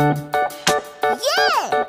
Yeah!